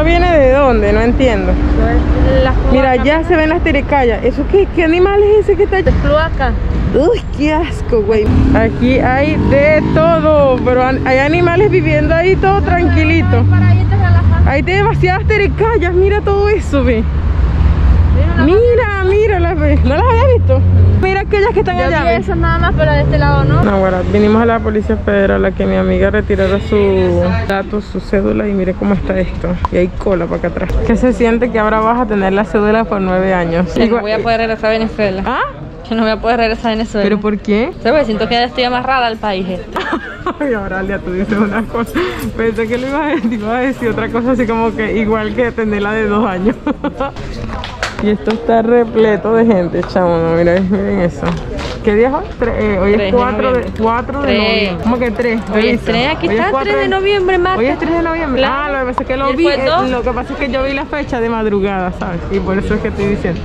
¿Eso viene de dónde? No entiendo. Las Mira, ya se ven las tericayas. ¿Eso qué, qué animal es ese que está allá? cloaca. Uy, qué asco, güey. Aquí hay de todo, pero hay animales viviendo ahí todo tranquilito. Para irte relajando. Hay demasiadas tericayas, mira todo eso, ve. Mira, mira las. ¿No las había visto? Mira aquellas que están Yo allá. eso nada más, pero de este lado no. No, bueno, vinimos a la Policía Federal a que mi amiga retirara su datos, su cédula y mire cómo está esto. Y hay cola para acá atrás. ¿Qué se siente que ahora vas a tener la cédula por nueve años? No Igual- voy a poder regresar a Venezuela. ¿Ah? Que no voy a poder regresar a Venezuela. ¿Pero por qué? ¿Sabes? Siento que ya estoy amarrada al país. este. Ay, Auralia, tú dices una cosa. Pensé que le iba a decir, iba a decir otra cosa así como que igual que tenerla de dos años. y esto está repleto de gente, chamo. no, miren, miren eso. ¿Qué día es hoy? Tre- eh, hoy es de 4 de, noviembre. 4 de Tres. noviembre. ¿Cómo que 3? Hoy es tres, aquí está, 3 de noviembre, Marta. Hoy es 3 de noviembre. Claro. Ah, lo que pasa es que ¿Y lo vi. eh? Lo que pasa es que yo vi la fecha de madrugada, ¿sabes? Y por eso es que estoy diciendo.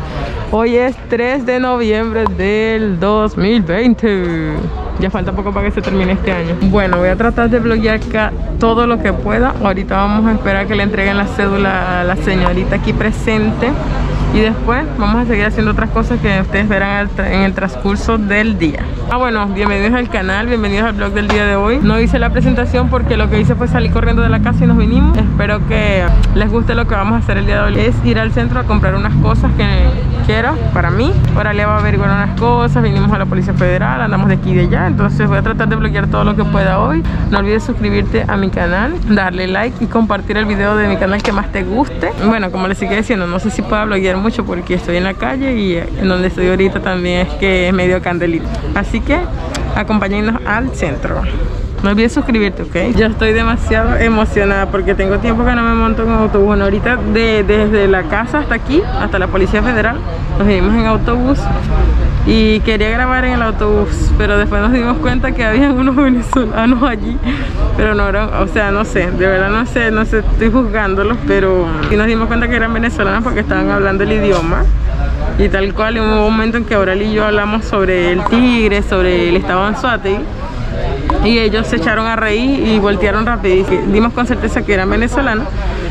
Hoy es 3 de noviembre del 2020. Ya falta poco para que se termine este año. Bueno, voy a tratar de bloquear acá todo lo que pueda. Ahorita vamos a esperar que le entreguen la cédula a la señorita aquí presente. Y después vamos a seguir haciendo otras cosas que ustedes verán en el transcurso del día. Ah, bueno, bienvenidos al canal, bienvenidos al blog del día de hoy. No hice la presentación porque lo que hice fue salir corriendo de la casa y nos vinimos. Espero que les guste lo que vamos a hacer el día de hoy. Es ir al centro a comprar unas cosas que quiero para mí. Ahora le va a averiguar unas cosas. Vinimos a la Policía Federal, andamos de aquí y de allá. Entonces voy a tratar de bloquear todo lo que pueda hoy. No olvides suscribirte a mi canal, darle like y compartir el video de mi canal que más te guste. Bueno, como les sigue diciendo, no sé si pueda bloquear mucho porque estoy en la calle y en donde estoy ahorita también es que es medio candelito. Así que acompáñenos al centro. No olvides suscribirte, ¿ok? Yo estoy demasiado emocionada porque tengo tiempo que no me monto en autobús. Bueno, ahorita de- desde la casa hasta aquí, hasta la Policía Federal, nos vinimos en autobús y quería grabar en el autobús, pero después nos dimos cuenta que había unos venezolanos allí, pero no eran, o sea, no sé, de verdad no sé, no sé, estoy juzgándolos, pero sí nos dimos cuenta que eran venezolanos porque estaban hablando el idioma y tal cual, y hubo un momento en que Aurel y yo hablamos sobre el tigre, sobre el estado Suárez y ellos se echaron a reír y voltearon y dimos con certeza que eran venezolanos.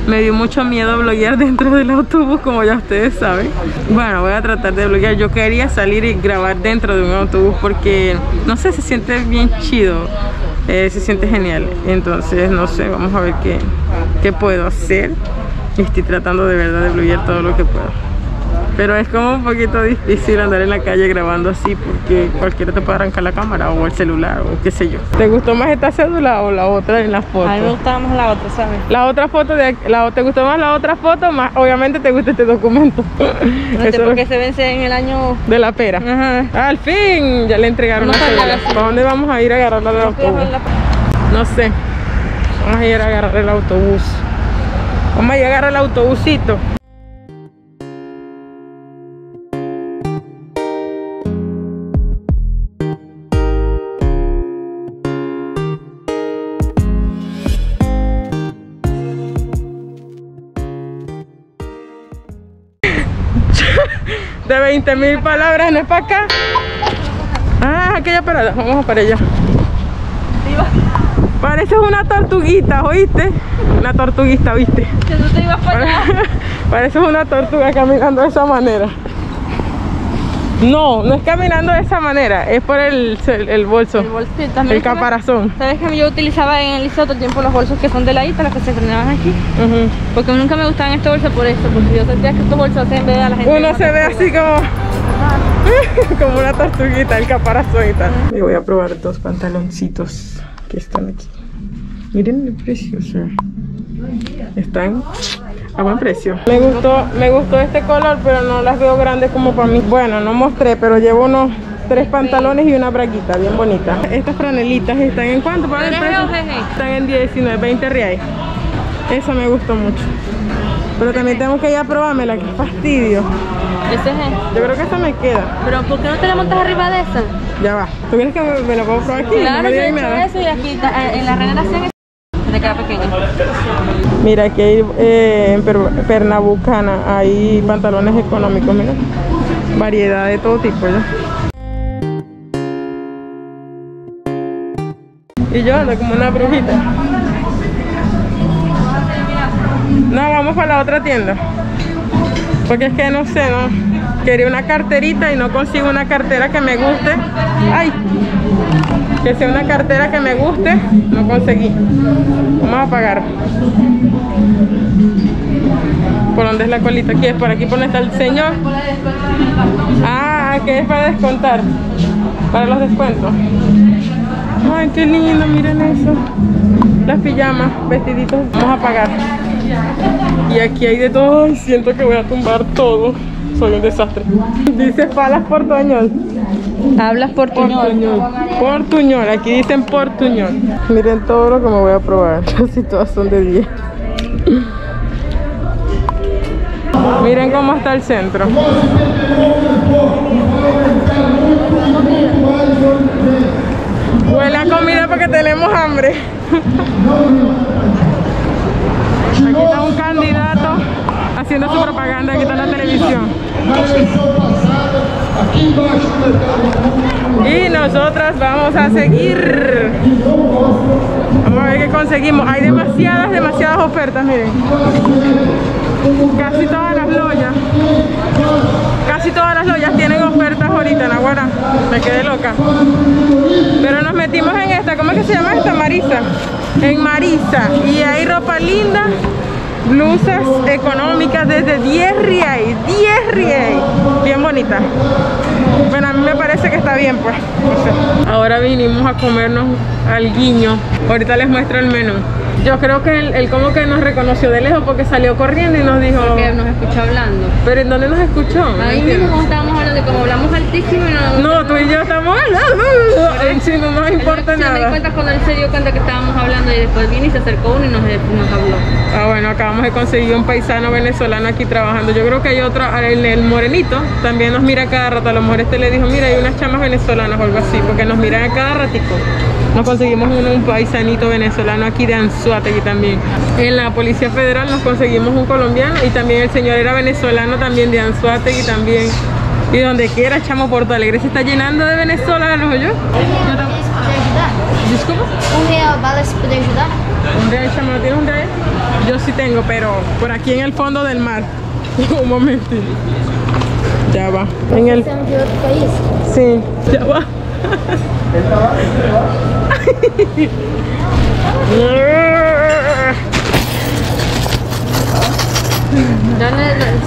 Me dio mucho miedo bloguear dentro del autobús, como ya ustedes saben. Bueno, voy a tratar de bloguear. Yo quería salir y grabar dentro de un autobús porque, no sé, se siente bien chido. eh, se siente genial. Entonces, no sé, vamos a ver qué, qué puedo hacer. Estoy tratando de verdad de bloguear todo lo que puedo. Pero es como un poquito difícil andar en la calle grabando así porque cualquiera te puede arrancar la cámara o el celular o qué sé yo. ¿Te gustó más esta cédula o la otra en la foto? A mí me gustaba más la otra, ¿sabes? La otra foto de la, ¿te gustó más la otra foto? Más obviamente te gusta este documento. No sé por qué se vence en el año. de la pera. Ajá. Al fin ya le entregaron No la así. ¿Para dónde vamos a ir a agarrar el autobús? No sé. Vamos a ir a agarrar el autobús. Vamos a ir a agarrar el autobusito. De 20 mil palabras, ¿no es para acá? Ah, aquella parada. Vamos para allá. Pareces una tortuguita, ¿oíste? Una tortuguita, ¿viste? Que tú te ibas para allá. Pareces una tortuga caminando de esa manera. No, no es caminando de esa manera, es por el, el bolso, El bolsito también. el caparazón. ¿Sabes que yo utilizaba en el liceo todo el tiempo los bolsos que son de la isla, los que se frenaban aquí? Ujú. Porque nunca me gustaban estos bolsos por eso, porque yo sentía que estos bolsos hacen ver a la gente. Uno se ve así como, como una tortuguita, el caparazón y tal. Y voy a probar dos pantaloncitos que están aquí. Miren el precio, o sea, están a buen precio. Me gustó, me gustó este color, pero no las veo grandes como para mí. Bueno, no mostré, pero llevo unos tres pantalones y una braguita bien bonita. Estas franelitas están en cuánto para el ¿Eres precio? Están en 19, 20 reales. Esa me gustó mucho. Pero también tengo que ir a probármela, que fastidio. Ese es él. Yo creo que esta me queda. Pero ¿por qué no te la montas arriba de esa? Ya va. ¿Tú quieres que me, me la puedo probar aquí? no Claro, me yo he hecho eso y aquí en la regeneración Mira, aquí eh, en Per- Pernambucana hay pantalones económicos, mira. Variedad de todo tipo, ¿ya? Y yo ando como una brujita. No, vamos para la otra tienda. Porque es que no sé, ¿no? Quería una carterita y no consigo una cartera que me guste. ¡Ay! Que sea una cartera que me guste. No conseguí. Vamos a pagar. ¿Por dónde es la colita? Aquí es por aquí por donde está el señor. Ah, que es para descontar. Para los descuentos. Ay, qué lindo, miren eso. Las pijamas, vestiditos. Vamos a pagar. Y aquí hay de todo. Ay, siento que voy a tumbar todo. Soy un desastre. Dice palas portuñol. Hablas portuñol. Portuñol. Portuñol. Aquí dicen portuñol. Miren todo lo que me voy a probar. Casi todas son de 10. Miren cómo está el centro. Huele a comida porque tenemos hambre. Aquí está un candidato haciendo su propaganda, aquí está la televisión. Y nosotras vamos a seguir. Vamos a ver qué conseguimos. Hay demasiadas, demasiadas ofertas, miren. Casi todas las loyas. Casi todas las loyas tienen ofertas ahorita, Naguara. Me quedé loca. Pero nos metimos en esta, ¿cómo es que se llama esta? Marisa. En Marisa. Y hay ropa linda. Blusas económicas desde 10 reais. 10 reais. Bien bonita. Bueno, a mí me parece que está bien, pues. No sé. Ahora vinimos a comernos al guiño. Ahorita les muestro el menú. Yo creo que él, él como que nos reconoció de lejos porque salió corriendo y nos dijo... Que nos escuchó hablando. ¿Pero en dónde nos escuchó? Ahí mismo estábamos como hablamos altísimo no No, tú y yo estamos hablando. Sí, no nos importa Se me di nada. cuenta cuando él se dio cuenta que estábamos hablando y después vino y se acercó uno y nos, nos habló. Ah, bueno, acabamos de conseguir un paisano venezolano aquí trabajando. Yo creo que hay otro, el, el morenito, también nos mira cada rato. A lo mejor este le dijo, mira, hay unas chamas venezolanas o algo así, porque nos miran a cada ratico. Nos conseguimos uno, un paisanito venezolano aquí de Anzuategui también. En la Policía Federal nos conseguimos un colombiano y también el señor era venezolano también de Anzuategui también. Y donde quiera, chamo, Porto Alegre se está llenando de venezolanos, ¿yo? Disculpa. Um real bala se puder ajudar? Un real, chamo, ¿no tienes un real? Yo sí tengo, pero por aquí en el fondo del mar. un momentito. Ya va. En el... De país? Sí, ya va.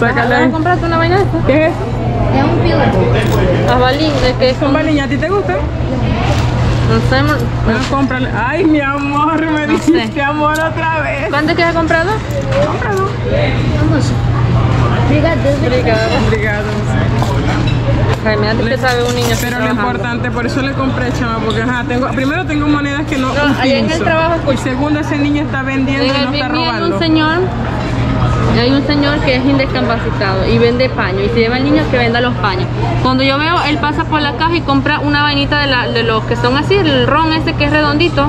¿Vas a comprarte una vaina esta? ¿Qué es? É um pila. A balín, de que ¿Son baliñas? ¿A ti te gustan? no sé, mo- Bueno, cómprale. Ay, mi amor, me No dijiste sé. amor otra vez. ¿Cuánto que has comprado? Cómpralo. Vamos. Obrigado. Obrigado. Ay, que sabe un niño Pero lo importante, por eso le compré, chama, porque ajá, tengo, primero tengo monedas que no, No, ahí en el trabajo, Y segundo, ese niño está vendiendo En y no está robando. un señor, hay un señor que es indiscapacitado y vende paños y se lleva al niño que venda los paños. Cuando yo veo, él pasa por la caja y compra una vainita de, la- de los que son así, el ron ese que es redondito,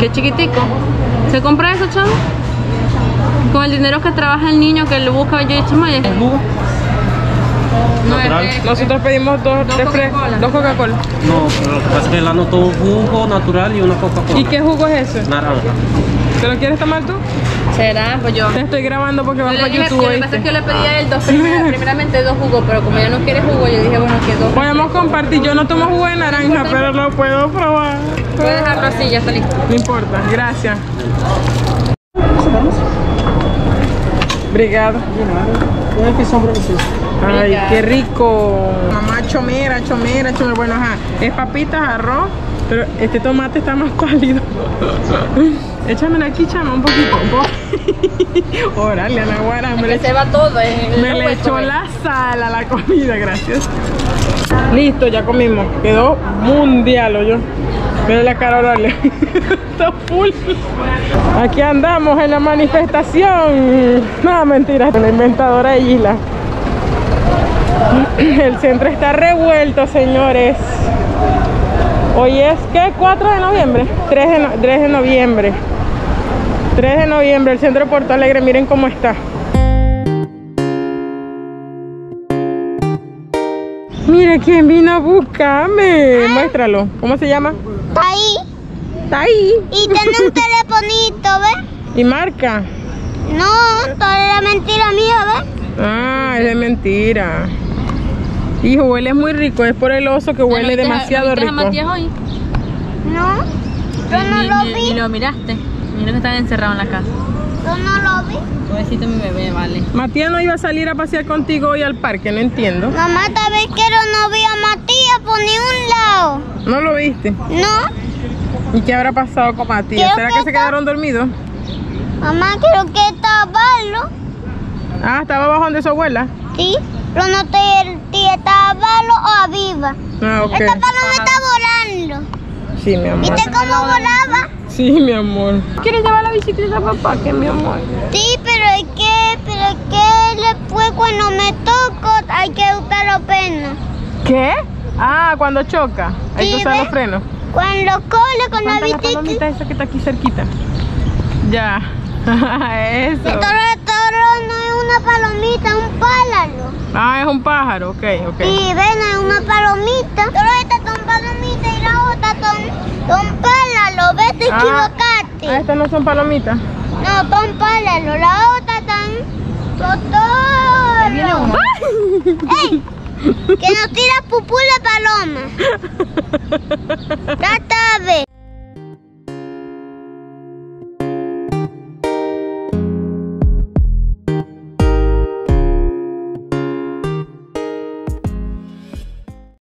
que es chiquitico. ¿Se compra eso, chavo? Con el dinero que trabaja el niño que lo busca, yo he dicho, "Maya, no Natural. de- Nosotros pedimos dos, Dos Coca-Cola. dos Coca-Cola. No, pero lo que pasa es que él anotó un jugo natural y una Coca-Cola. ¿Y qué jugo es ese? Naranja. ¿Te lo quieres tomar tú? será, pues yo. Te estoy grabando porque le para YouTube. yo, lo que pasa que yo le pedí a él dos, primera- primeramente dos jugos, pero como ya no quiere jugo, yo dije, bueno, que dos. Podemos compartir. Yo no tomo jugo de naranja, pero lo puedo probar. Puedes dejarlo así, ya está listo. No importa, gracias. Obrigado. Ay, qué rico. Mamá chomera, chomera, chomera. Bueno, ajá. Es papitas, arroz. Pero este tomate está más pálido. Échamelo aquí, chama, un poquito. Un. Órale, Anaguara, me le Que se va todo. En me le echó eh. la sal a la comida, gracias. Listo, ya comimos. Quedó mundial, yo. Mira la cara orale. Está full. Aquí andamos en la manifestación. No, mentira, la inventadora de Isla. El centro está revuelto, señores. Hoy es, ¿qué? 4 de noviembre. 3 de, no- 3 de noviembre. 3 de noviembre, el centro de Porto Alegre. Miren cómo está. Mira quién vino a buscarme. Muéstralo. ¿Cómo se llama? Tá aí. Está ahí. E tem um telefonito, vê? Y marca. No, toda era mentira mía, ¿ves? Ah, es de mentira. Hijo, huele muy rico. Es por el oso que huele ¿Viste a- demasiado viste a rico. Matías hoy? No, yo no Ni- lo ni- vi. Ni lo miraste. Mira que están encerrados en la casa. Yo no lo vi. Pobrecito mi bebé, vale. Matías no iba a salir a pasear contigo hoy al parque, no entiendo. Mamá, tal vez quiero no vi a Matías por ningún lado. ¿No lo viste? No, ¿Y qué habrá pasado con Matías? Creo ¿Será que que se está- quedaron dormidos? mamá, creo que está malo. Ah, estaba abajo donde su abuela. Sí, pero no te si está malo o viva. Ah, ok. Esta paloma está volando. Sí, mi amor. ¿Viste cómo volaba? Sí, mi amor. ¿Quieres llevar la bicicleta a papá? Que mi amor. Sí, pero es que, pero es que después cuando me toco hay que usar los frenos. ¿Qué? Ah, cuando choca. Hay Sí, que usar ¿ves? los frenos. Cuando corre con la bicicleta. palomita esa que está aquí cerquita. Ya. Eso. El toro de toro no es una palomita, es un pálalo. Ah, es un pájaro. Ok, ok. Y ven, es una palomita. Son palomitas y la otra son, son pálalos. ¿Ves? Te Ah. equivocaste. Ah, estas no son palomitas. No, son pálalos. La otra están toros. ¡Ey! Que nos tira pupú la paloma. Sabes.